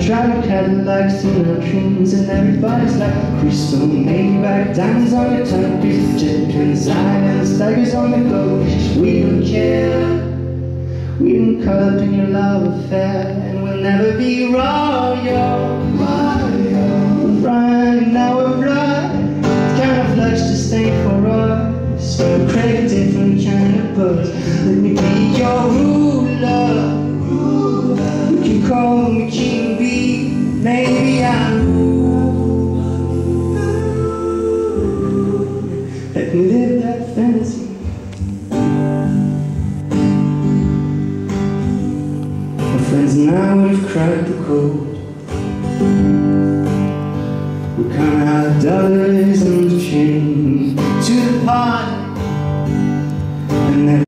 Drive Cadillacs in our dreams and everybody's like crystal Maybach diamonds on your tongue, piece of jet pins, islands, tigers on the go. We don't care. We don't caught up in your love affair, and we'll never be royal. Right now we're right. For us. Let me be your ruler. You can call me King. Let me live that fantasy. My friends and I would have cracked the code. We count our dollars and change to the pot.